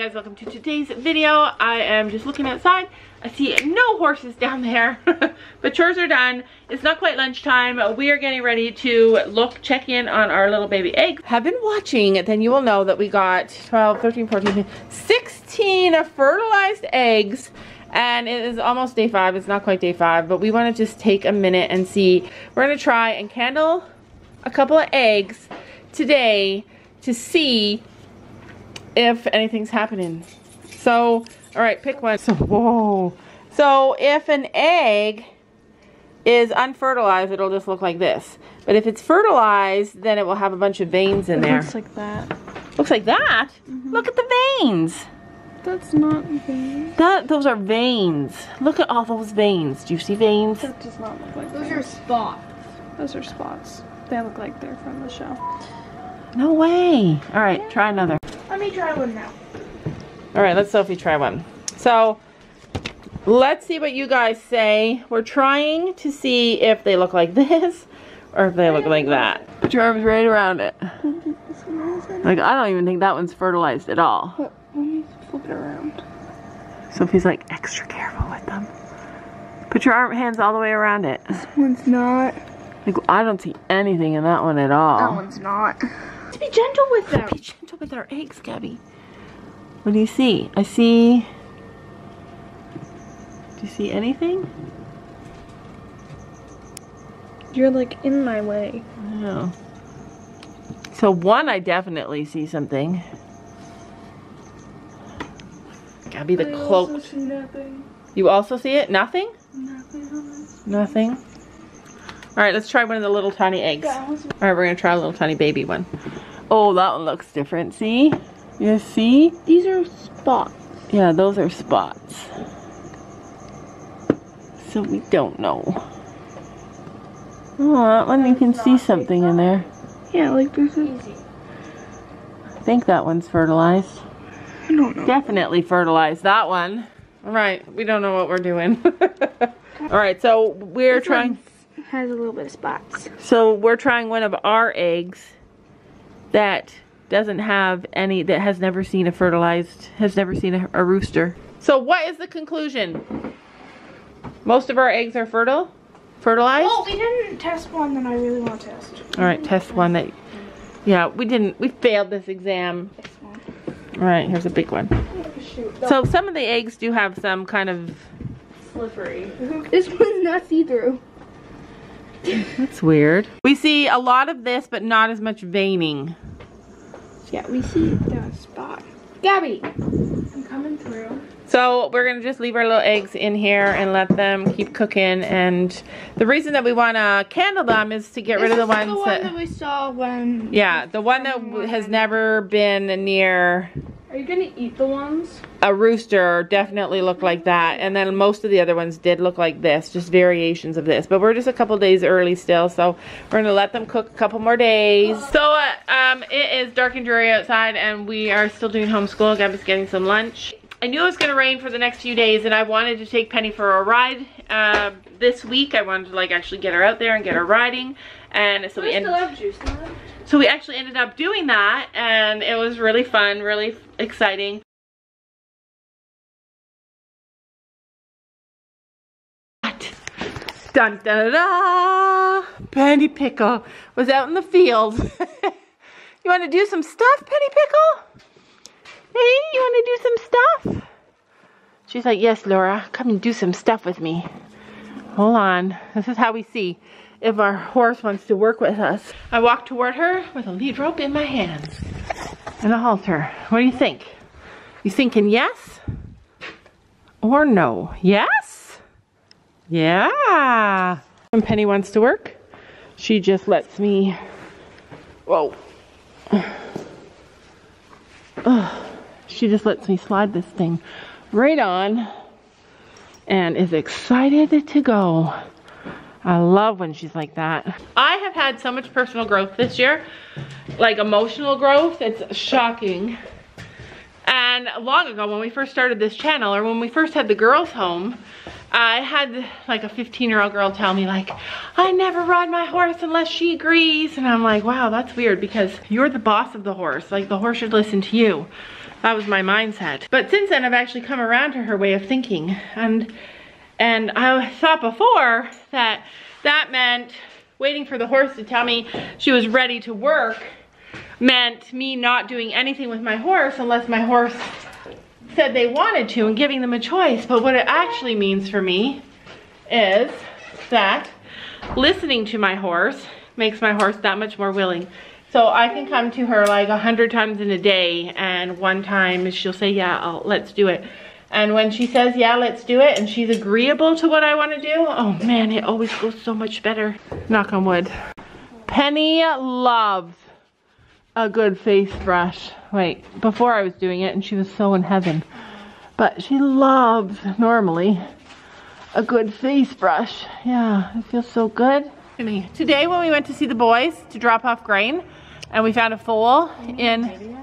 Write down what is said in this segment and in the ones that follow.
guys welcome to today's video. I am just looking outside. I see no horses down there. But chores are done. It's not quite lunchtime. We are getting ready to look check in on our little baby eggs have been watching. Then you will know that we got 12 13 14 16 fertilized eggs. And it is almost day five. It's not quite day five but we want to just take a minute and see. We're going to try and candle a couple of eggs today to see if anything's happening. So, all right, pick one. So, whoa. So if an egg is unfertilized, it'll just look like this. But if it's fertilized, then it will have a bunch of veins in it there. Looks like that. Looks like that? Mm -hmm. Look at the veins. That's not veins. That those are veins. Look at all those veins. Do you see veins? That does not look like Those veins. are spots. Those are spots. They look like they're from the show. No way. All right, yeah. try another. Let me try one now. All right, let's Sophie try one. So, let's see what you guys say. We're trying to see if they look like this or if they look like that. Put your arms right around it. Like, I don't even think that one's fertilized at all. Let me flip it around. Sophie's like extra careful with them. Put your arm, hands all the way around it. This one's not. Like, I don't see anything in that one at all. That one's not be gentle with them. Be gentle with our eggs, Gabby. What do you see? I see... Do you see anything? You're like in my way. Oh. So one, I definitely see something. Gabby, the I cloak. Also nothing. You also see it? Nothing? Nothing. Nothing. All right, let's try one of the little tiny eggs. All right, we're gonna try a little tiny baby one. Oh, that one looks different. See? You see? These are spots. Yeah, those are spots. So we don't know. Oh, that one you can see something in there. Yeah, like there's a... I think that one's fertilized. I don't know. Definitely fertilized. That one. All right, we don't know what we're doing. All right, so we're this trying... has a little bit of spots. So we're trying one of our eggs that doesn't have any, that has never seen a fertilized, has never seen a, a rooster. So what is the conclusion? Most of our eggs are fertile? Fertilized? Well, we didn't test one that I really want to test. All right, test one that, yeah, we didn't, we failed this exam. All right, here's a big one. So some of the eggs do have some kind of slippery. this one's not see-through. That's weird. We see a lot of this, but not as much veining. Yeah, we see the spot. Gabby, I'm coming through. So we're gonna just leave our little eggs in here and let them keep cooking. And the reason that we wanna candle them is to get this rid of the ones the one that, that we saw when. Yeah, the one that has never been near are you gonna eat the ones? A rooster definitely looked like that. And then most of the other ones did look like this, just variations of this. But we're just a couple days early still, so we're gonna let them cook a couple more days. So uh, um, it is dark and dreary outside and we are still doing homeschool. Gabby's getting some lunch. I knew it was gonna rain for the next few days and I wanted to take Penny for a ride uh, this week. I wanted to like actually get her out there and get her riding. And so we ended so we actually ended up doing that and it was really fun, really exciting. Dun da da! Penny Pickle was out in the field. you want to do some stuff, Penny Pickle? Hey, you want to do some stuff? She's like, yes, Laura, come and do some stuff with me. Hold on. This is how we see if our horse wants to work with us. I walk toward her with a lead rope in my hands and a halter. What do you think? You thinking yes or no? Yes? Yeah. When Penny wants to work, she just lets me, whoa. She just lets me slide this thing right on and is excited to go. I love when she's like that. I have had so much personal growth this year, like emotional growth, it's shocking. And long ago when we first started this channel or when we first had the girls home, I had like a 15 year old girl tell me like, I never ride my horse unless she agrees. And I'm like, wow, that's weird because you're the boss of the horse. Like the horse should listen to you. That was my mindset. But since then, I've actually come around to her way of thinking. And, and I thought before that that meant waiting for the horse to tell me she was ready to work meant me not doing anything with my horse unless my horse said they wanted to and giving them a choice. But what it actually means for me is that listening to my horse makes my horse that much more willing. So I can come to her like a hundred times in a day and one time she'll say, yeah, I'll, let's do it. And when she says, yeah, let's do it, and she's agreeable to what I want to do, oh man, it always goes so much better. Knock on wood. Penny loves a good face brush. Wait, before I was doing it and she was so in heaven. But she loves, normally, a good face brush. Yeah, it feels so good. Today when we went to see the boys to drop off grain, and we found a foal in...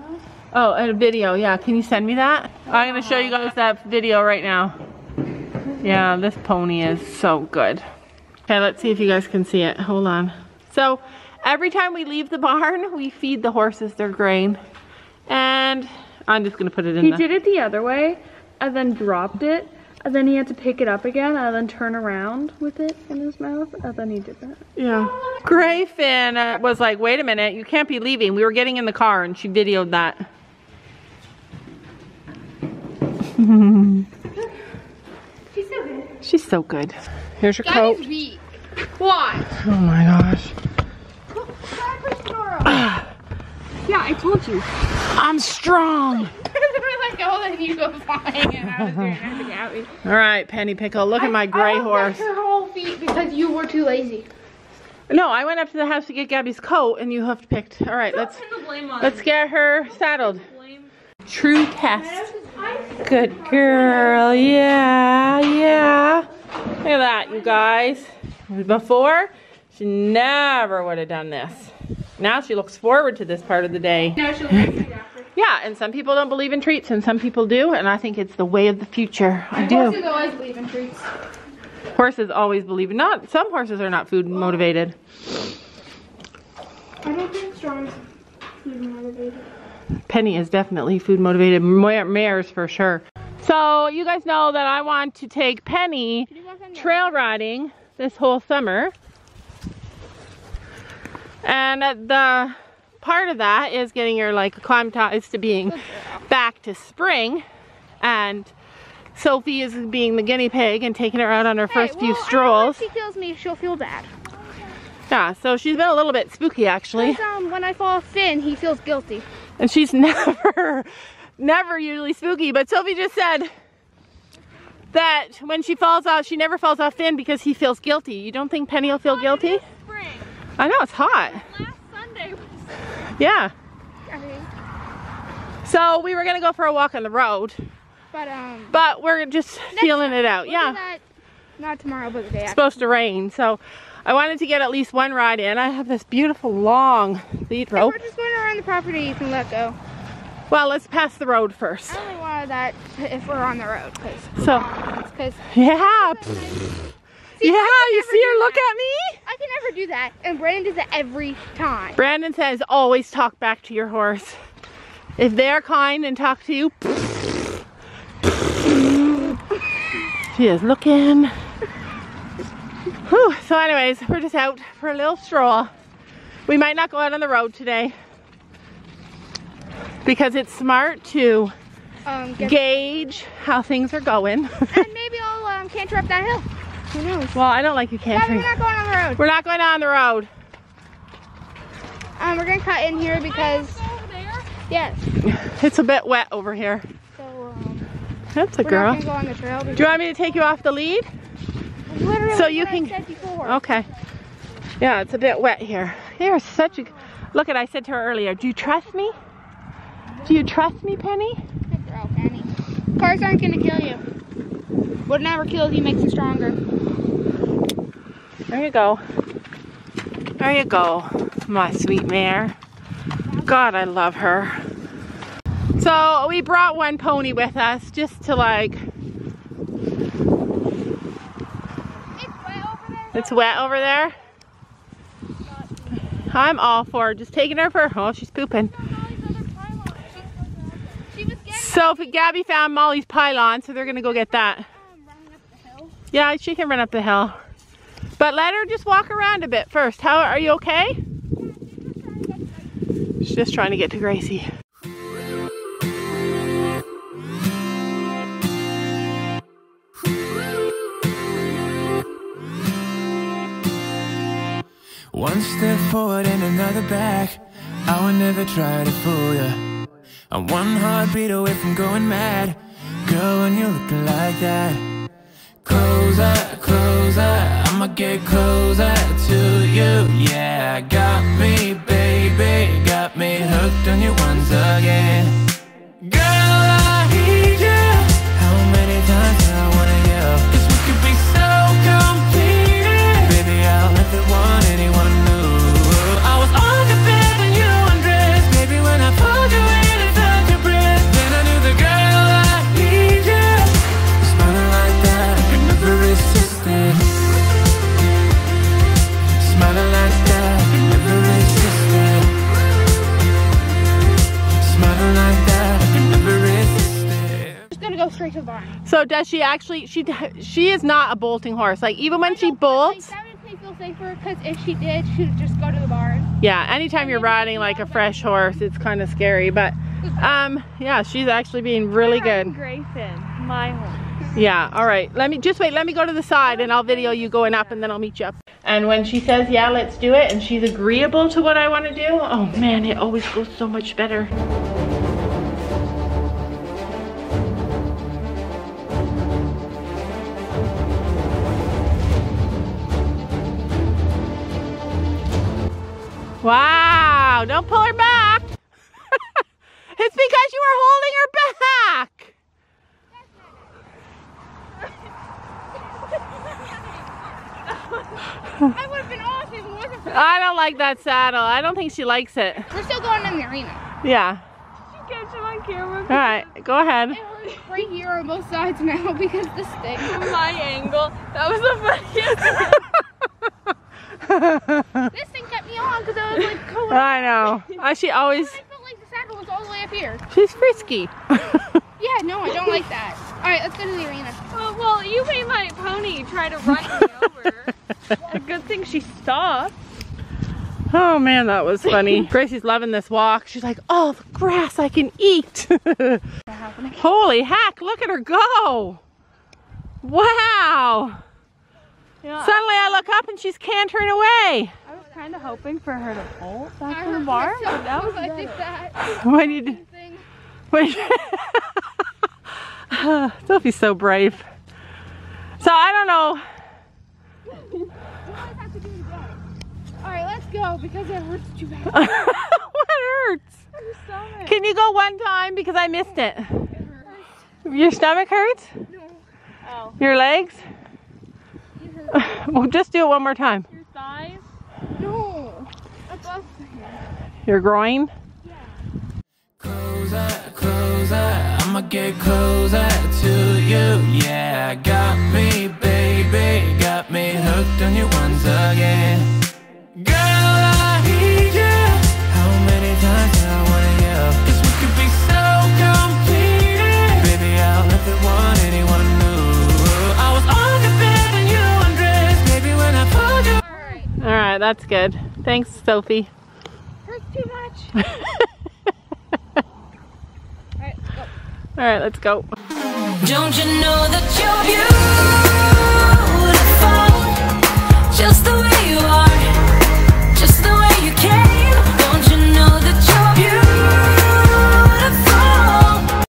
Oh, and a video, yeah. Can you send me that? I'm gonna show you guys that video right now. Yeah, this pony is so good. Okay, let's see if you guys can see it. Hold on. So, every time we leave the barn, we feed the horses their grain. And I'm just gonna put it in He the... did it the other way and then dropped it and then he had to pick it up again and then turn around with it in his mouth and then he did that. Yeah. Gray Finn uh, was like, wait a minute, you can't be leaving. We were getting in the car and she videoed that. She's so good. She's so good. Here's your coat. Gabby's weak. Why? Oh my gosh. Yeah, I told you. I'm strong. Like, oh, then you go flying and I was doing that to Gabby. All right, Penny Pickle, look at my gray I horse. her whole feet because you were too lazy. No, I went up to the house to get Gabby's coat and you hoofed picked. All right, let's the blame on let's get her saddled. True test. Good girl. Yeah, yeah. Look at that, you guys. Before, she never would have done this. Now she looks forward to this part of the day. Now she'll get after. Yeah, and some people don't believe in treats and some people do, and I think it's the way of the future. I Horses do. always believe in treats. Horses always believe in not some horses are not food motivated. I don't think strong is food motivated. Penny is definitely food motivated. Mares for sure. So you guys know that I want to take Penny trail riding this whole summer. And uh, the part of that is getting her like acclimatized to being back to spring. And Sophie is being the guinea pig and taking her out on her first few strolls. If she kills me, she'll feel bad. Yeah, so she's been a little bit spooky actually. Um, when I fall off Finn, he feels guilty. And she's never, never usually spooky. But Sophie just said that when she falls off, she never falls off Finn because he feels guilty. You don't think Penny will feel guilty? I know, it's hot. Last Sunday was. Yeah. I mean, So we were gonna go for a walk on the road, but um. but we're just feeling it out. we'll Yeah. Not tomorrow, but the day It's after. supposed to rain, so I wanted to get at least one ride in. I have this beautiful long lead If rope. we're just going around the property, you can let go. Well, let's pass the road first. I only wanted that if we're on the road, cause, So, 'cause yeah. See, Yeah, you see her look that. at me? I can never do that, and Brandon does it every time. Brandon says always talk back to your horse. If they're kind and talk to you, she is looking. Whew. So anyways, we're just out for a little stroll. We might not go out on the road today because it's smart to Um, gauge how things are going. and maybe I'll um, canter up that hill. Who knows? well, I don't like you Yeah, cantering. we're not going on the road. We're not going on the road. Um, we're gonna cut in here because yes. It's a bit wet over here. So um, That's a we're girl. not go on the trail. Do you want me to take you off the lead? Literally so you can- Okay. Yeah, it's a bit wet here. You're such a. Look at I said to her earlier. Do you trust me? Do you trust me, Penny? Good girl, Penny. Cars aren't gonna kill you. What never kills you makes you stronger. There you go. There you go, my sweet mare. God, I love her. So we brought one pony with us just to like. It's way over there. It's wet over there. I'm all for just taking her for. Oh, she's pooping. She was So Gabby found Molly's pylon, so they're gonna go get that. Um, running up the hill. Yeah, she can run up the hill. But let her just walk around a bit first. How are you okay? She's just trying to get to Gracie. One step forward and another back. I would never try to fool ya. I'm one heartbeat away from going mad. Girl, when you're looking like that. Closer, closer, I'ma get closer to you. Yeah, got me, baby. Got me hooked on you once again. So does she actually, she she is not a bolting horse. Like even when she I know, like, bolts, that would make me feel safer because if she did, she would just go to the barn. yeah, anytime you're riding like a fresh horse, it's kind of scary. But um, yeah, she's actually being really good. Grayson, my horse. Yeah, all right. Let me just wait. Let me go to the side and I'll video you going up and then I'll meet you up. And when she says, yeah, let's do it, and she's agreeable to what I want to do, oh man, it always goes so much better. Wow, don't pull her back. it's because you were holding her back. I would have been if it wasn't for I don't like that saddle. I don't think she likes it. We're still going in the arena. Yeah. Did you catch him on camera. All right, go ahead. It hurts right here on both sides now because the stick. My angle. That was the funniest. This thing kept me because I like. I know. Uh, she always, I felt like the saddle was all the way up here. she's frisky. Yeah, no, I don't like that. All right, let's go to the arena. oh, well, you made my pony try to run me over. A good thing she stopped. oh man, that was funny. Gracie's loving this walk. She's like, oh, the grass I can eat. Holy heck, look at her go. Wow. Yeah, Suddenly I look up and she's cantering away. Kind of hoping for her to bolt back I to the barn. but That was I think that When you do, thing. when Sophie's so brave. So I don't know. We might have to do it again. All right, let's go because it hurts too bad. what hurts? Can you go one time because I missed it? It. Your stomach hurts? No, Oh, Your legs? well, just do it one more time. your thighs? No. Above. Your groin? Closer, closer, I'ma get closer to you. Yeah, got me, baby, got me hooked on you once again. Girl, I need you. How many times do I wanna yell? 'Cause we could be so complete. Baby, I'll never want anyone new. I was on the bed when you undressed. Baby, when I pulled you. All right. All right, that's good. Thanks, Sophie. Too much. All right, let's go. All right, let's go. Don't you know that you're beautiful? Just the way